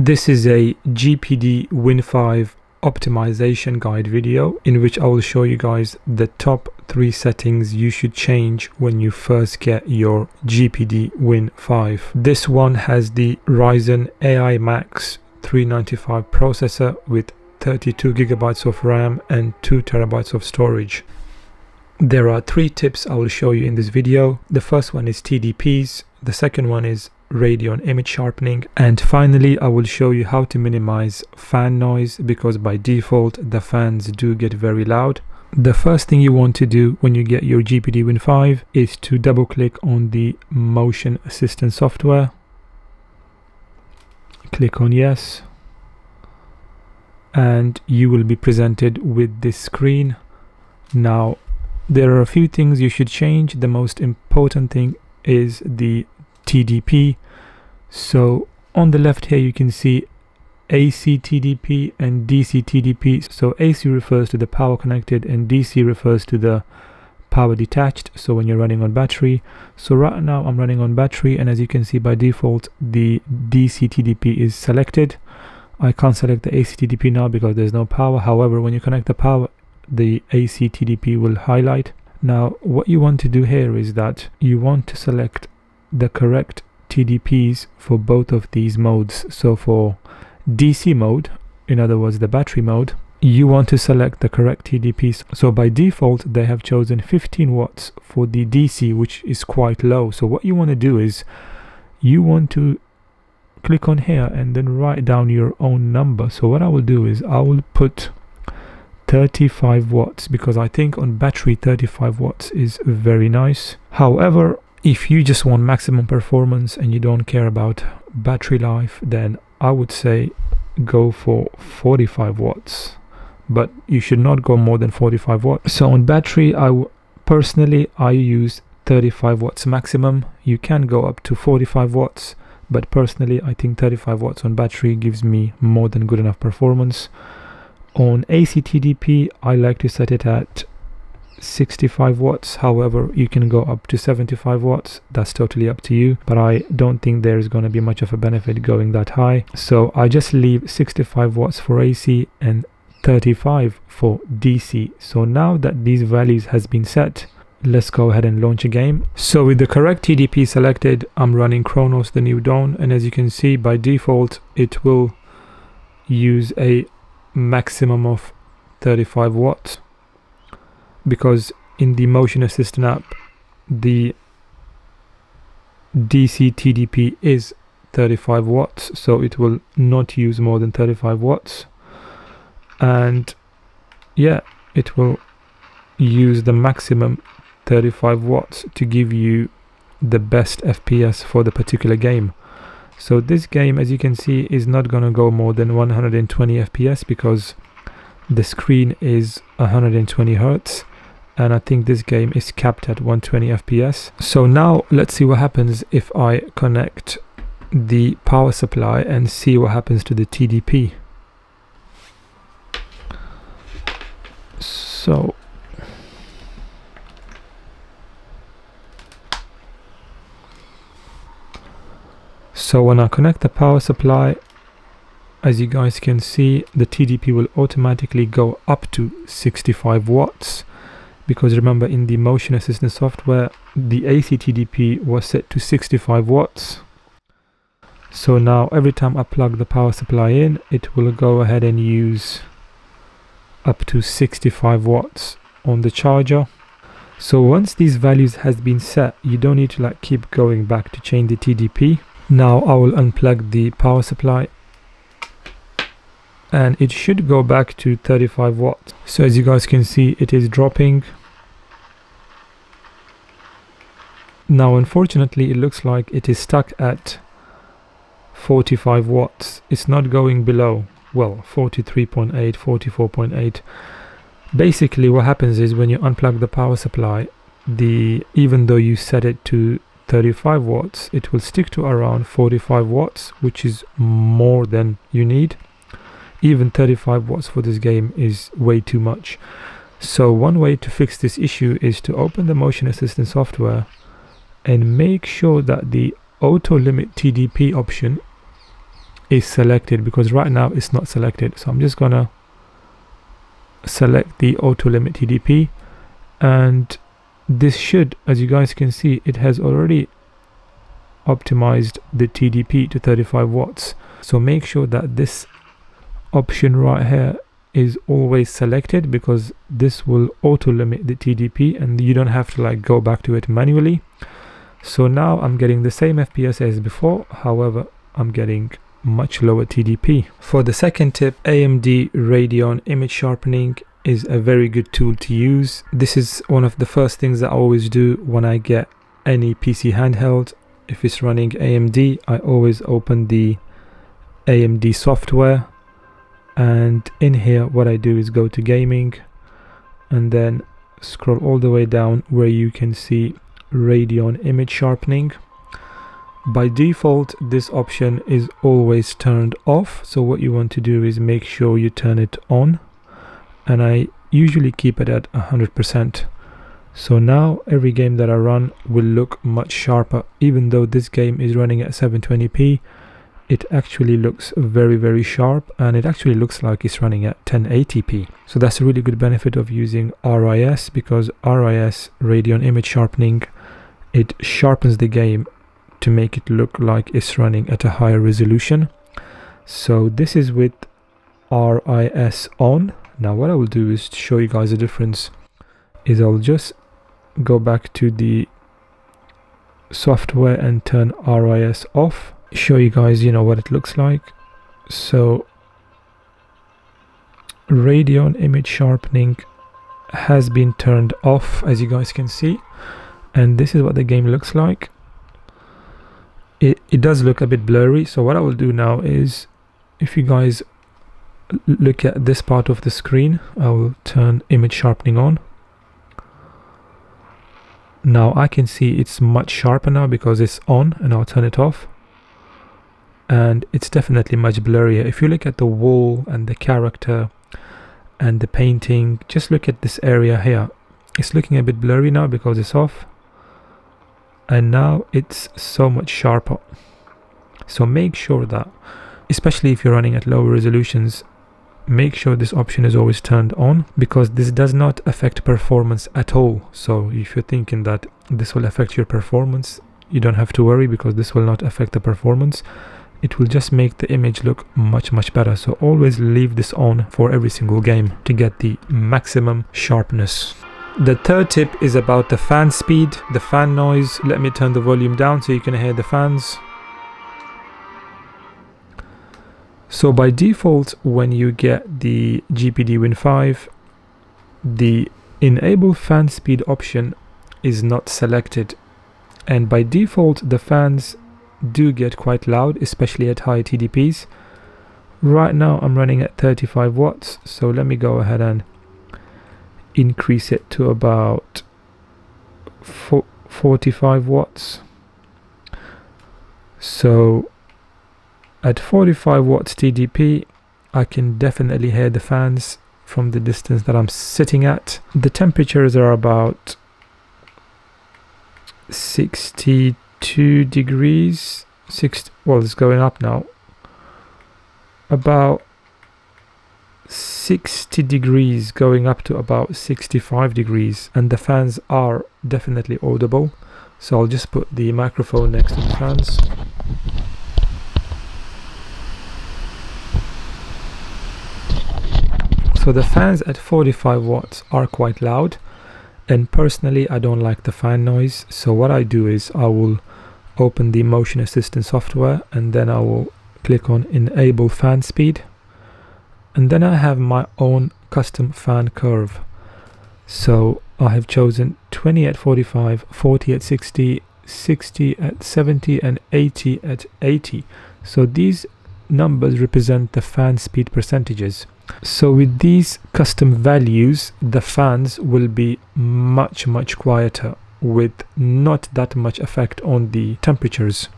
This is a GPD Win5 optimization guide video in which I will show you guys the top three settings you should change when you first get your GPD Win5. This one has the Ryzen AI Max 395 processor with 32 gigabytes of RAM and 2 terabytes of storage. There are three tips I will show you in this video. The first one is TDPs, the second one is Radeon image sharpening and finally I will show you how to minimize fan noise because by default the fans do get very loud. The first thing you want to do when you get your GPD Win 5 is to double click on the motion assistant software. Click on yes and you will be presented with this screen. Now there are a few things you should change. The most important thing is the TDP. So on the left here you can see AC TDP and DC TDP. So AC refers to the power connected and DC refers to the power detached so when you're running on battery so right now I'm running on battery and as you can see by default the DC TDP is selected I can't select the AC TDP now because there's no power however when you connect the power the AC TDP will highlight now what you want to do here is that you want to select the correct TDPs for both of these modes. So for DC mode, in other words the battery mode, you want to select the correct TDPs. So by default they have chosen 15 watts for the DC which is quite low. So what you want to do is you want to click on here and then write down your own number. So what I will do is I will put 35 watts because I think on battery 35 watts is very nice. However, if you just want maximum performance and you don't care about battery life then I would say go for 45 watts. But you should not go more than 45 watts. So on battery I personally I use 35 watts maximum. You can go up to 45 watts but personally I think 35 watts on battery gives me more than good enough performance. On AC TDP I like to set it at 65 watts however you can go up to 75 watts. That's totally up to you but i don't think there's going to be much of a benefit going that high. So i just leave 65 watts for ac and 35 for dc so now that these values has been set let's go ahead and launch a game. So with the correct tdp selected i'm running Chronos the new dawn and as you can see by default it will use a maximum of 35 watts because in the motion assistant app the DC TDP is 35 watts so it will not use more than 35 watts. And yeah it will use the maximum 35 watts to give you the best FPS for the particular game. So this game as you can see is not gonna go more than 120 FPS because the screen is 120 hertz and I think this game is capped at 120 FPS. So now let's see what happens if I connect the power supply and see what happens to the TDP. So So when I connect the power supply, as you guys can see, the TDP will automatically go up to 65 watts because remember in the motion assistance software the AC TDP was set to 65 watts. So now every time I plug the power supply in it will go ahead and use up to 65 watts on the charger. So once these values has been set you don't need to like keep going back to change the TDP now I will unplug the power supply. And it should go back to 35 watts. So as you guys can see it is dropping Now unfortunately it looks like it is stuck at 45 watts. It's not going below, well 43.8, 44.8. Basically what happens is when you unplug the power supply, the even though you set it to 35 watts, it will stick to around 45 watts, which is more than you need. Even 35 watts for this game is way too much. So one way to fix this issue is to open the motion assistant software and make sure that the auto limit TDP option is selected because right now it's not selected. So I'm just gonna select the auto limit TDP and this should as you guys can see it has already optimized the TDP to 35 watts. So make sure that this option right here is always selected because this will auto limit the TDP and you don't have to like go back to it manually so now I'm getting the same FPS as before however I'm getting much lower TDP. For the second tip, AMD Radeon image sharpening is a very good tool to use. This is one of the first things that I always do when I get any PC handheld. If it's running AMD, I always open the AMD software and in here what I do is go to gaming and then scroll all the way down where you can see Radeon image sharpening. By default this option is always turned off. So what you want to do is make sure you turn it on. And I usually keep it at 100% so now every game that I run will look much sharper. Even though this game is running at 720p it actually looks very very sharp. And it actually looks like it's running at 1080p so that's a really good benefit of using RIS because RIS Radeon image sharpening it sharpens the game to make it look like it's running at a higher resolution. So this is with RIS on. Now what I will do is to show you guys the difference is I'll just go back to the software and turn RIS off show you guys you know what it looks like. So Radeon image sharpening has been turned off as you guys can see and this is what the game looks like. It, it does look a bit blurry. So what I will do now is if you guys look at this part of the screen I will turn image sharpening on. Now I can see it's much sharper now because it's on and I'll turn it off. And it's definitely much blurrier. If you look at the wall and the character and the painting just look at this area here. It's looking a bit blurry now because it's off and now it's so much sharper. So make sure that especially if you're running at lower resolutions make sure this option is always turned on because this does not affect performance at all. So if you're thinking that this will affect your performance you don't have to worry because this will not affect the performance. It will just make the image look much much better. So always leave this on for every single game to get the maximum sharpness the third tip is about the fan speed, the fan noise. Let me turn the volume down so you can hear the fans. So by default, when you get the GPD Win 5, the enable fan speed option is not selected. And by default, the fans do get quite loud, especially at high TDPs. Right now, I'm running at 35 watts, so let me go ahead and increase it to about 45 watts. So at 45 watts TDP I can definitely hear the fans from the distance that I'm sitting at. The temperatures are about 62 degrees 60 well it's going up now. About 60 degrees going up to about 65 degrees and the fans are definitely audible. So I'll just put the microphone next to the fans. So the fans at 45 watts are quite loud and personally I don't like the fan noise. So what I do is I will open the motion assistant software and then I will click on enable fan speed and then I have my own custom fan curve. So I have chosen 20 at 45 40 at 60 60 at 70 and 80 at 80 so these numbers represent the fan speed percentages. So with these custom values the fans will be much much quieter with not that much effect on the temperatures.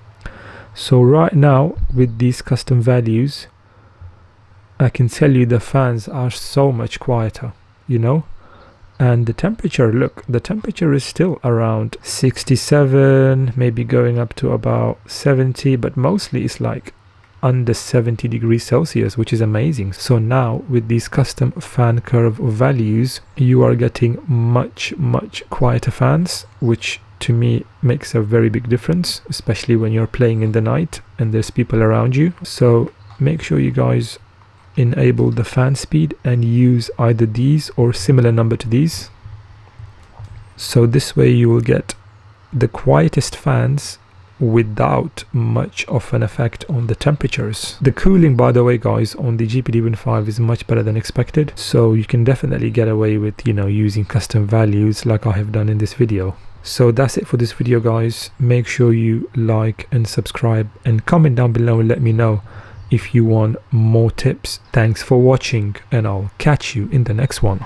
So right now with these custom values I can tell you the fans are so much quieter, you know? And the temperature, look, the temperature is still around 67, maybe going up to about 70, but mostly it's like under 70 degrees Celsius, which is amazing. So now with these custom fan curve values, you are getting much, much quieter fans, which to me makes a very big difference, especially when you're playing in the night and there's people around you. So make sure you guys enable the fan speed and use either these or similar number to these. So this way you will get the quietest fans without much of an effect on the temperatures. The cooling by the way guys on the GPD Win 5 is much better than expected so you can definitely get away with you know using custom values like I have done in this video. So that's it for this video guys. Make sure you like and subscribe and comment down below and let me know if you want more tips. Thanks for watching and I'll catch you in the next one.